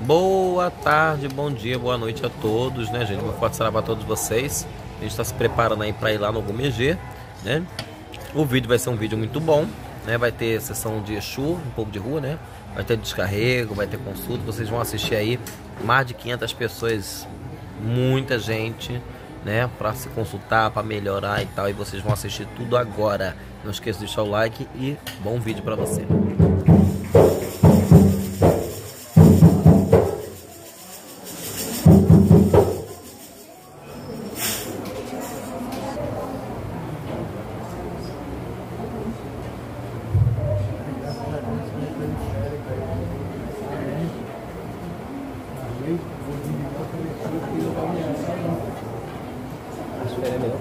Boa tarde, bom dia, boa noite a todos, né, gente? Uma forte salário para todos vocês. A gente está se preparando aí para ir lá no Gumegê, né? O vídeo vai ser um vídeo muito bom, né? Vai ter sessão de Exu, um pouco de rua, né? Vai ter descarrego, vai ter consulta. Vocês vão assistir aí mais de 500 pessoas, muita gente, né? Para se consultar, para melhorar e tal. E vocês vão assistir tudo agora. Não esqueça de deixar o like e bom vídeo para você.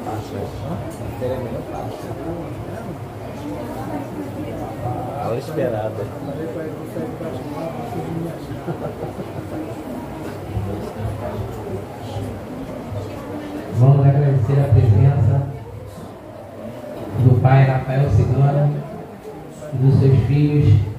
Acho que é esperada. Vamos agradecer a presença do pai Rafael Cigano e dos seus filhos,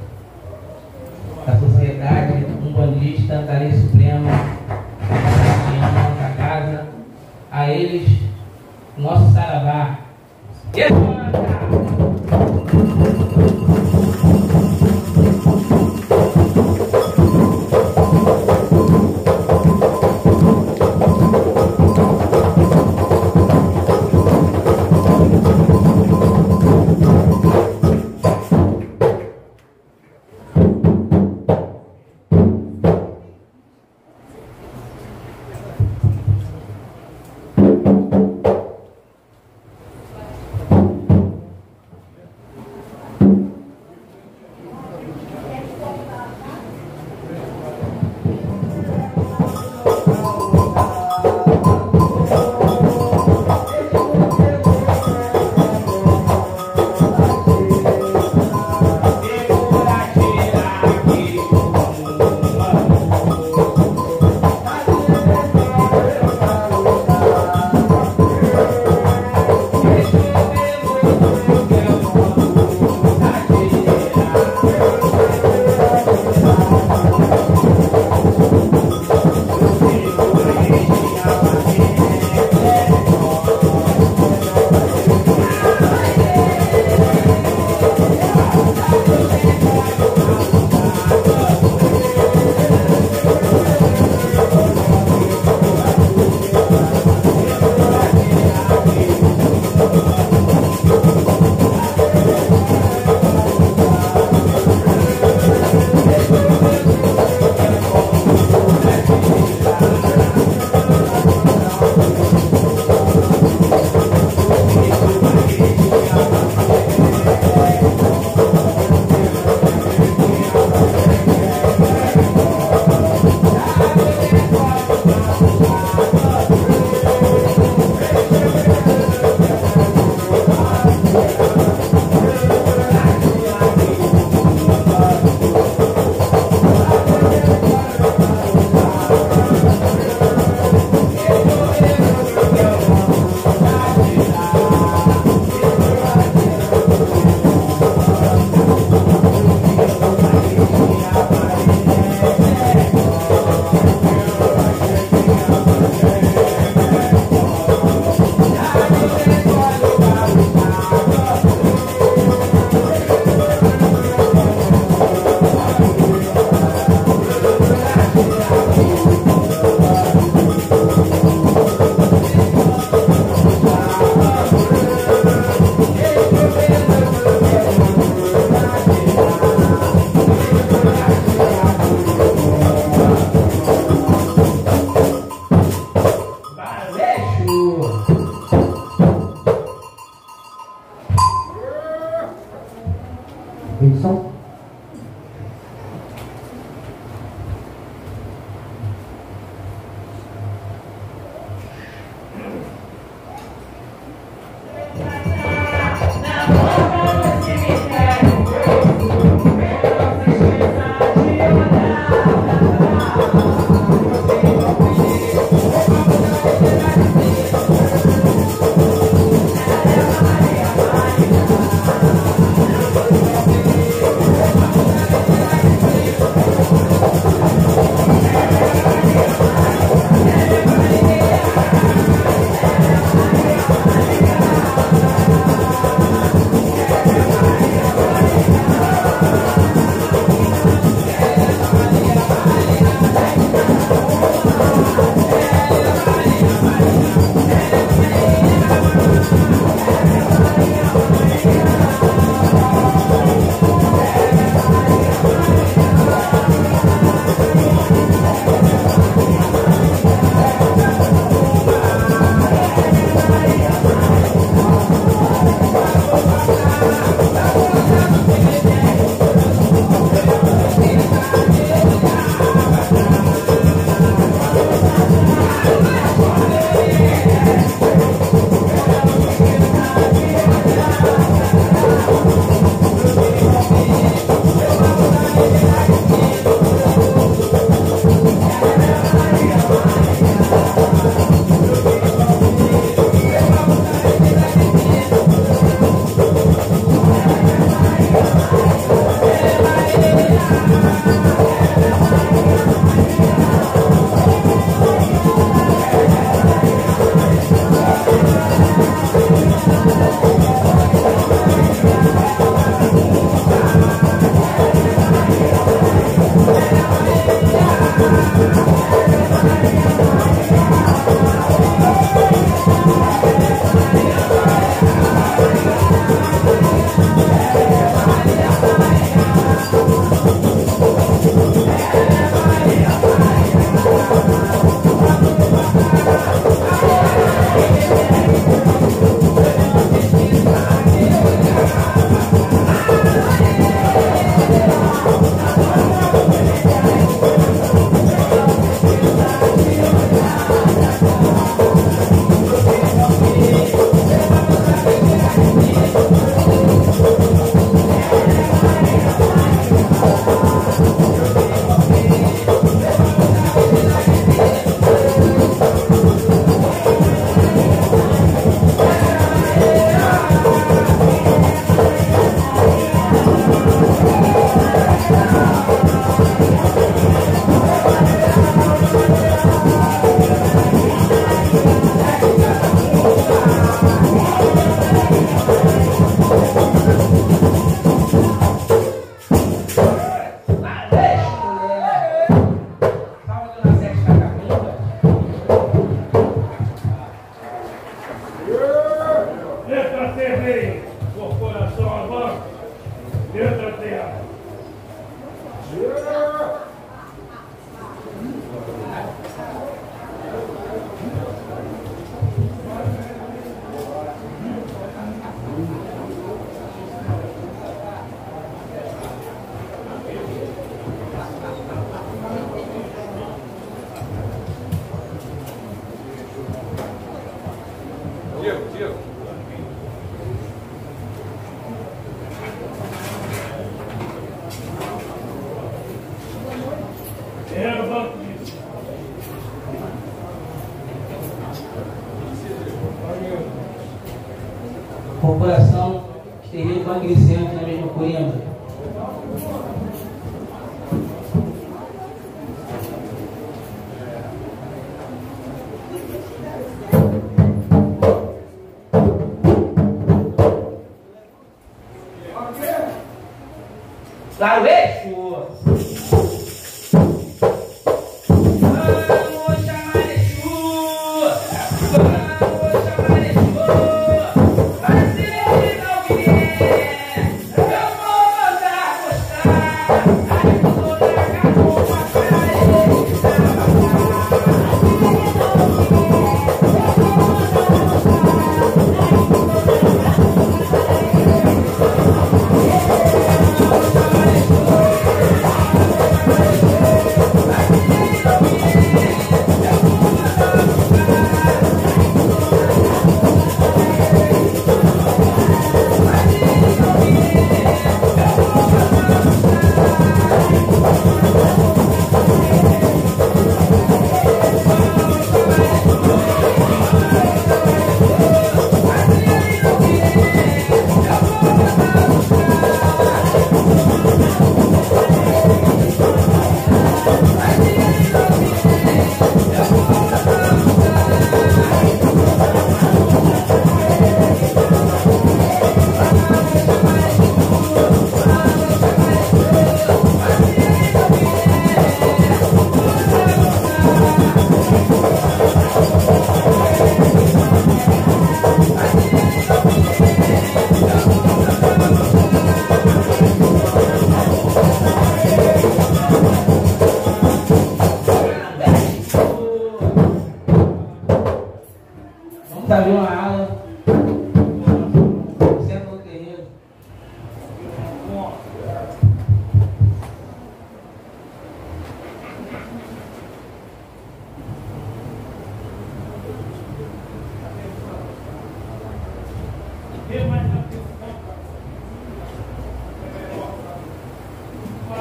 coração esteja emagrecendo na mesma coringa. Claro, eixo!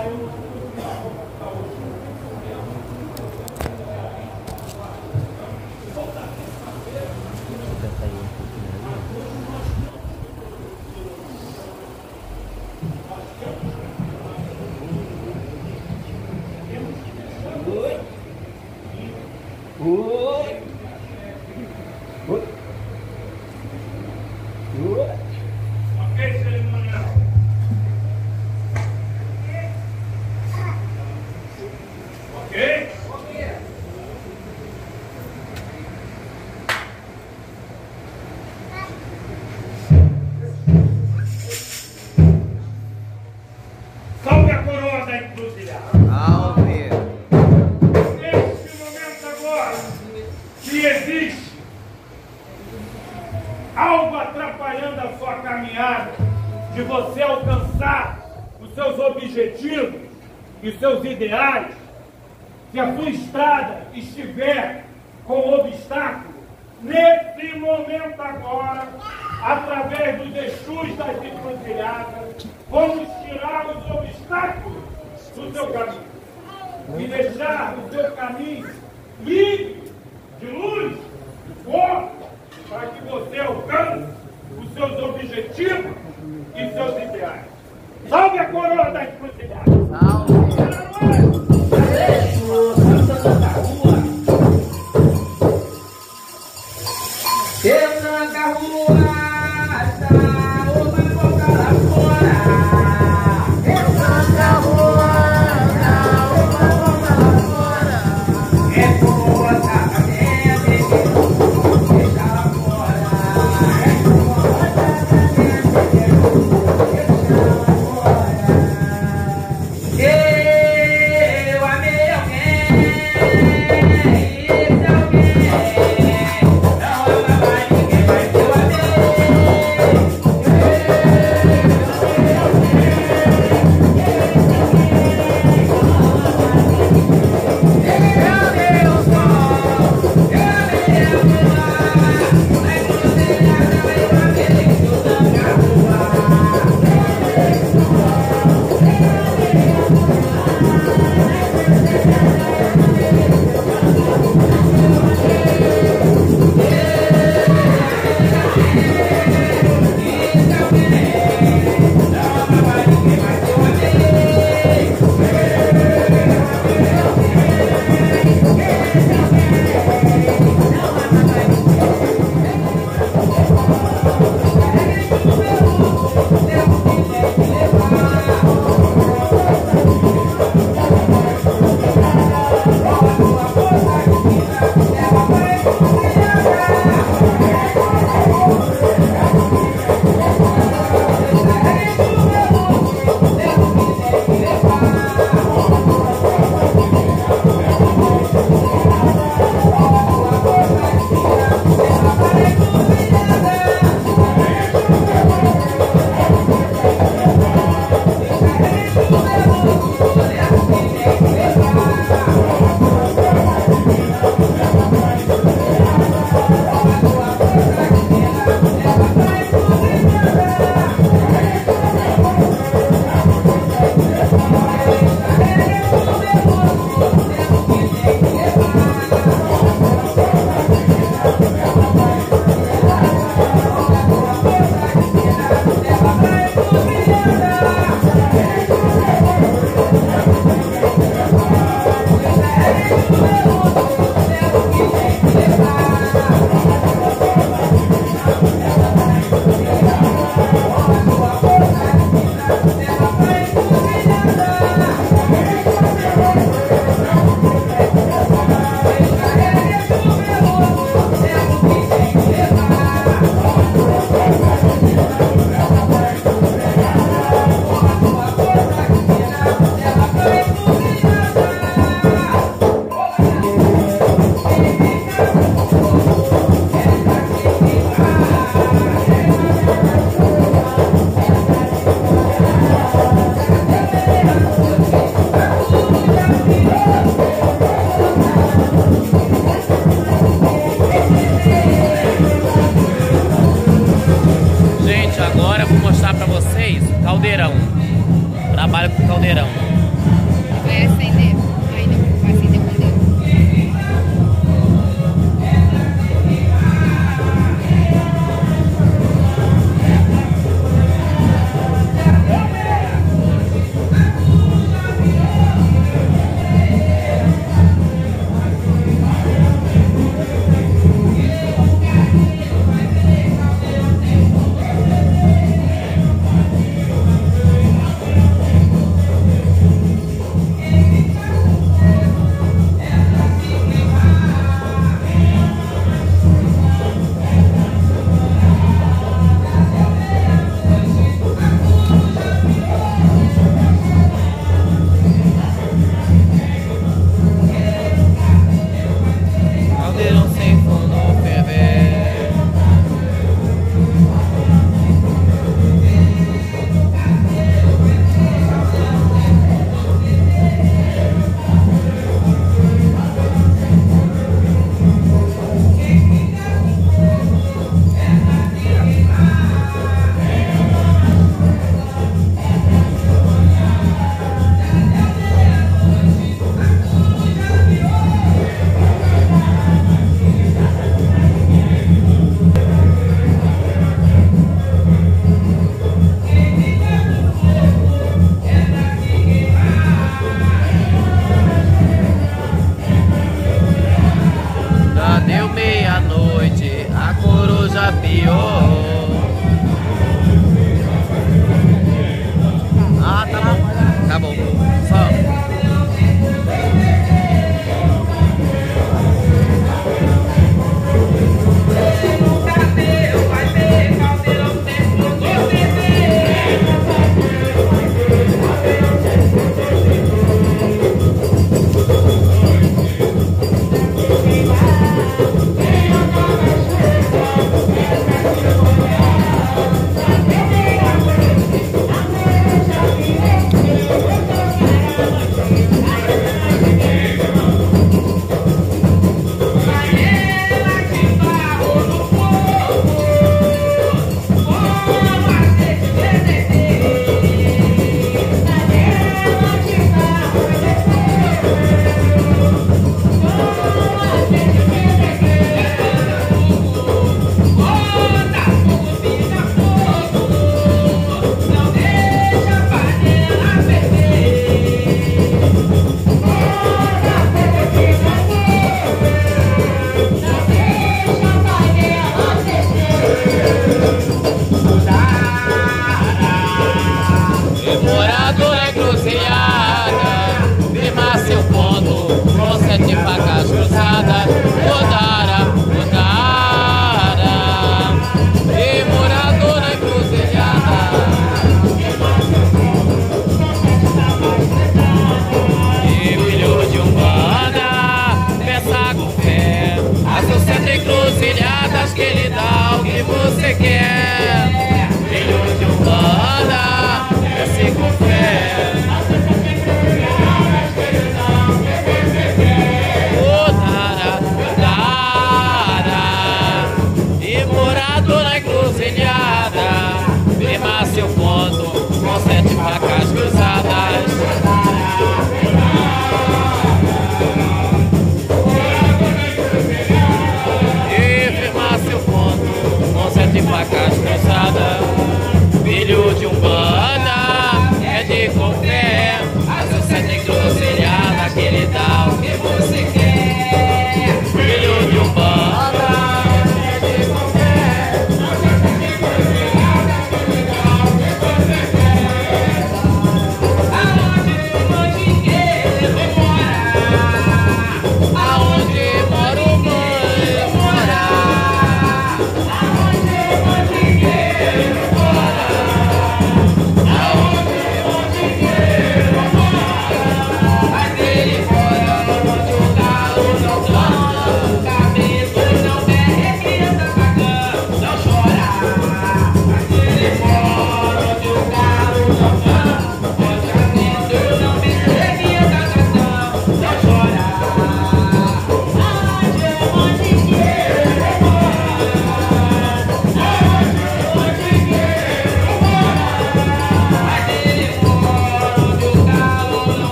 Bye. E seus ideais, se a sua estrada estiver com obstáculo, nesse momento agora, através dos Exus das encruzilhadas, vamos tirar os obstáculos do seu caminho e deixar o seu caminho livre de luz, de fogo, para que você alcance os seus objetivos e seus ideais. Salve a coroa da encruzilhada! Eu